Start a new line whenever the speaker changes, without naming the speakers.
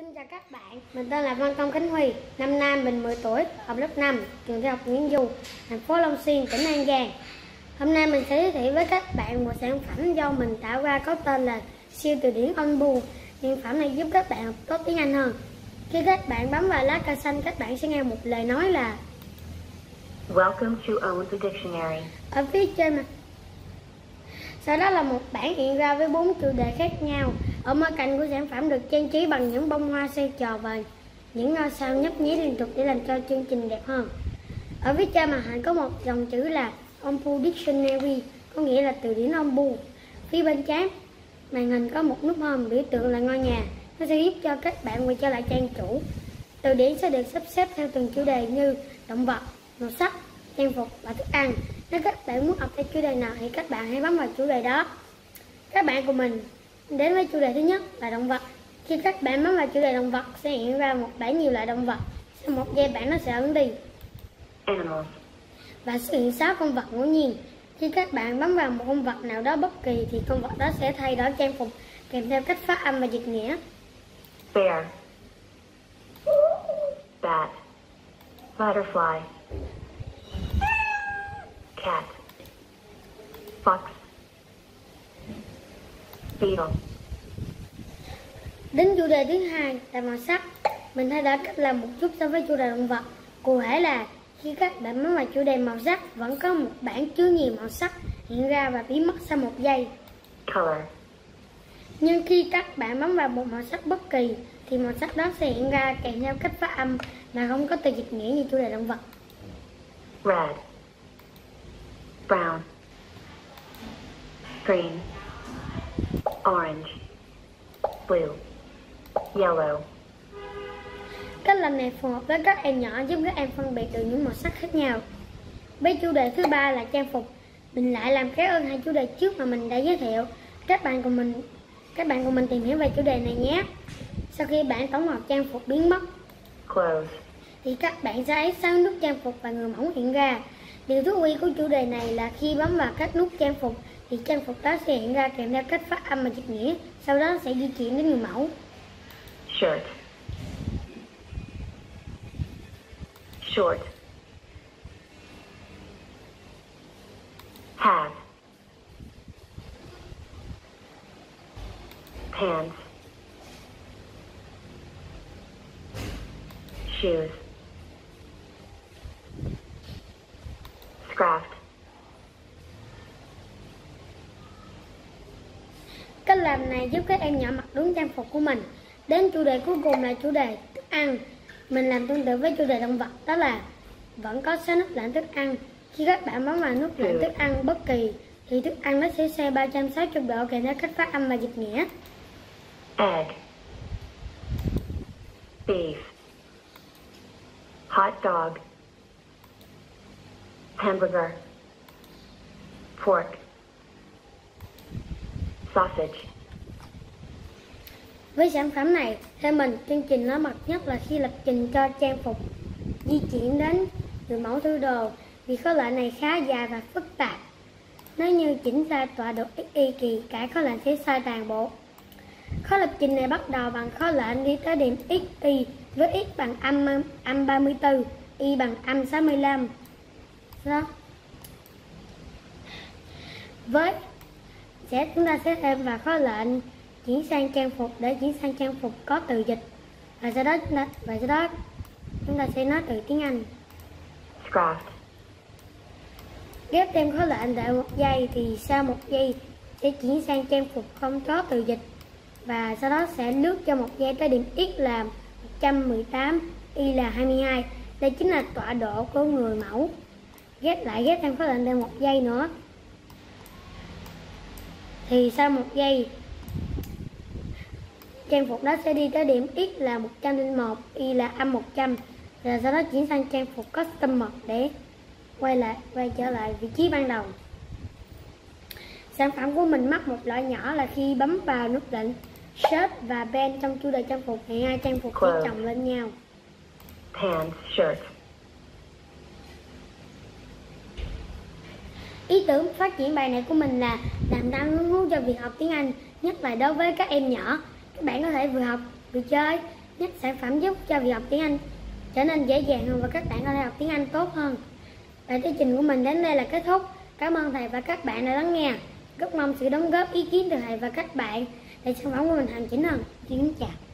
Xin chào các bạn, mình tên là Văn Công Khánh Huy, năm nay mình 10 tuổi, học lớp 5, trường tiểu học Nguyễn Du, thành phố Long Xuyên, tỉnh An Giang. Hôm nay mình sẽ giới thiệu với các bạn một sản phẩm do mình tạo ra có tên là siêu từ điển Onbu. Sản phẩm này giúp các bạn học tốt tiếng Anh hơn. Khi các bạn bấm vào lá cờ xanh, các bạn sẽ nghe một lời nói là
Welcome to the Dictionary.
ở phía trên mặt. Sau đó là một bảng hiện ra với bốn chủ đề khác nhau. Ở mỗi cạnh của sản phẩm được trang trí bằng những bông hoa xoay tròn và những ngôi sao nhấp nháy liên tục để làm cho chương trình đẹp hơn. Ở phía trên màn hình có một dòng chữ là Ombu Dictionary, có nghĩa là từ điển Ombu. Phía bên trái màn hình có một nút home biểu tượng là ngôi nhà. Nó sẽ giúp cho các bạn quay trở lại trang chủ. Từ điển sẽ được sắp xếp theo từng chủ đề như động vật, màu sắc, trang phục và thức ăn. Nếu các bạn muốn học theo chủ đề nào thì các bạn hãy bấm vào chủ đề đó. Các bạn của mình đến với chủ đề thứ nhất là động vật. Khi các bạn bấm vào chủ đề động vật sẽ hiện ra một bảng nhiều loại động vật. Sau một giây bạn nó sẽ ấn đi và xuất hiện 6 con vật ngẫu nhiên. Khi các bạn bấm vào một con vật nào đó bất kỳ thì con vật đó sẽ thay đổi trang phục, kèm theo cách phát âm và dịch nghĩa.
Bear. Bat. Butterfly. Cat. Fox. Beetle.
Đến chủ đề thứ hai là màu sắc. Mình thay đổi cách làm một chút so với chủ đề động vật. Cụ thể là khi các bạn bấm vào chủ đề màu sắc vẫn có một bảng chứa nhiều màu sắc hiện ra và biến mất sau một giây.
Color.
Nhưng khi các bạn bấm vào một màu sắc bất kỳ thì màu sắc đó sẽ hiện ra kèm theo cách phát âm mà không có từ dịch nghĩa như chủ đề động vật.
Red. Brown. Green. Orange. Blue. Yellow.
Cách làm này phù hợp với các em nhỏ giúp các em phân biệt được những màu sắc khác nhau. Với chủ đề thứ ba là trang phục, mình lại làm khác hơn hai chủ đề trước mà mình đã giới thiệu. Các bạn cùng mình các bạn cùng mình tìm hiểu về chủ đề này nhé. Sau khi bạn tổng hợp trang phục biến mất
Clothes.
thì các bạn sẽ thấy sáu nút trang phục và người mẫu hiện ra. Điều thú vị của chủ đề này là khi bấm vào các nút trang phục thì trang phục đó sẽ hiện ra kèm theo cách phát âm và dịch nghĩa, sau đó sẽ di chuyển đến người mẫu.
Shirt. Short. Hat. Pants. Shoes. scarf.
Cách làm này giúp các em nhỏ mặc đúng trang phục của mình. Đến chủ đề cuối cùng là chủ đề thức ăn. Mình làm tương tự với chủ đề động vật, đó là vẫn có 6 nút lạnh thức ăn. Khi các bạn bấm vào nút lạnh thức ăn bất kỳ, thì thức ăn nó sẽ xoay 360 độ kèm theo cách phát âm và dịch nghĩa.
Egg. Beef. Hot dog. Hamburger. Pork. Sausage.
Với sản phẩm này, theo mình, chương trình nó mật nhất là khi lập trình cho trang phục di chuyển đến từ mẫu thư đồ vì khối lệnh này khá dài và phức tạp. Nếu như chỉnh sai tọa độ XY kỳ cả khối lệnh sẽ sai toàn bộ. Khối lập trình này bắt đầu bằng khối lệnh đi tới điểm XY với X bằng âm, âm 34, Y bằng âm 65. Đó. Với sẽ chúng ta sẽ thêm vào khối lệnh chuyển sang trang phục để chuyển sang trang phục có từ dịch. Và sau đó chúng ta, và sau đó chúng ta sẽ nói từ tiếng Anh.
Scraft.
ghép thêm khối lệnh đợi một giây thì sau một giây sẽ chuyển sang trang phục không có từ dịch. Và sau đó sẽ lướt cho một giây tới điểm X là 118 Y là 22 đây chính là tọa độ của người mẫu. Ghép lại ghép thêm khối lệnh thêm một giây nữa. Thì sau một giây trang phục đó sẽ đi tới điểm X là 101 Y là âm 100 rồi sau đó chuyển sang trang phục custom mode để quay lại quay trở lại vị trí ban đầu sản phẩm của mình mắc một lỗi nhỏ là khi bấm vào nút lệnh shirt và band trong chủ đề trang phục thì hai trang phục sẽ chồng lên nhau
Pants. Shirt.
Ý tưởng phát triển bài này của mình là làm tăng hứng thú cho việc học tiếng Anh, nhất là đối với các em nhỏ. Các bạn có thể vừa học vừa chơi, nhắc sản phẩm giúp cho việc học tiếng Anh trở nên dễ dàng hơn và các bạn có thể học tiếng Anh tốt hơn. Bài thuyết trình của mình đến đây là kết thúc. Cảm ơn thầy và các bạn đã lắng nghe. Rất mong sự đóng góp ý kiến từ thầy và các bạn để sản phẩm của mình hoàn chỉnh hơn. Xin kính chào.